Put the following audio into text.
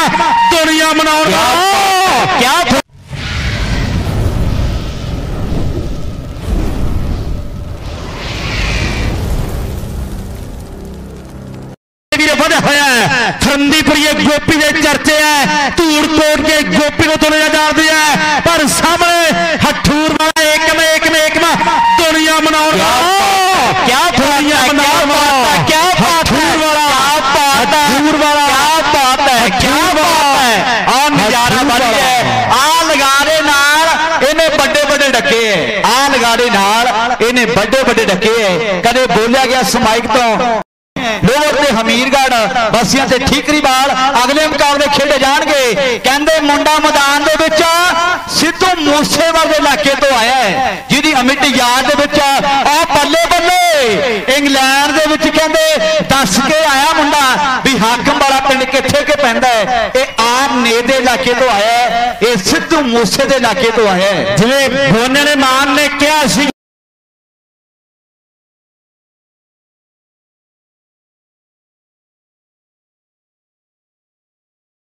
ਏਕਮਾ ਦੁਨੀਆ ਮਨਾਉਣ ਦਾ ਕਿਆ ਵੀਰੇ ਵਧਿਆ ਹੋਇਆ ਹੈ ਫਰੰਦੀਪੁਰੀਏ ਗੋਪੀ ਦੇ ਚਰਚੇ ਹੈ ਧੂੜ ਕੋਟ ਕੇ ਗੋਪੀ ਨੂੰ ਦੁਨੀਆ ਜਾਣਦੀ ਹੈ ਪਰ ਸਾਹਮਣੇ ਹਠੂਰ ਵਾਲਾ ਏਕਮ ਏਕਮ ਏਕਮ ਦੁਨੀਆ ਮਨਾਉਣ ਹੈ ਆ ਲਗਾਰੇ ਨਾਲ ਇਹਨੇ ਵੱਡੇ ਵੱਡੇ ਡੱਕੇ ਹੈ ਆ ਲਗਾਰੇ ਨਾਲ ਇਹਨੇ ਵੱਡੇ ਵੱਡੇ ਡੱਕੇ ਹੈ ਕਦੇ ਬੋਲਿਆ ਗਿਆ ਸਮਾਈਕ ਤੋਂ ਲੋਵਰ ਤੇ ਹਮੀਰਗੜ ਬਸੀਆਂ ਤੇ ਠੀਕਰੀਵਾਲ ਅਗਲੇ ਮੁਕਾਬਲੇ ਖੇਡੇ ਜਾਣਗੇ। ਕਹਿੰਦੇ ਮੁੰਡਾ ਮੈਦਾਨ ਦੇ ਵਿੱਚ ਸਿੱਧੂ ਮੂਸੇਵਾਲ ਦੇ ਇਲਾਕੇ ਤੋਂ ਆਇਆ ਹੈ ਜਿਹਦੀ ਅਮਿਟ ਯਾਦ ਦੇ ਵਿੱਚ ਆ ਬੱਲੇ ਬੱਲੇ। ਇੰਗਲੈਂਡ ਦੇ ਵਿੱਚ ਕਹਿੰਦੇ ਦੱਸ ਕੇ ਆਇਆ ਮੁੰਡਾ ਵੀ ਹਾਕਮ ਵਾਲਾ ਪਿੰਡ ਕਿੱਥੇ ਕੇ ਪੈਂਦਾ ਹੈ ਇਹਦੇ ਇਲਾਕੇ ਤੋਂ ਆਇਆ ਹੈ, ਇਹ ਸਿੱਧੂ ਮੂਸੇ ਦੇ ਇਲਾਕੇ ਤੋਂ ਆਇਆ ਹੈ। ਜਿਵੇਂ ਬੋਨੇ ਨੇ ਮਾਨ ਨੇ ਕਿਹਾ ਸੀ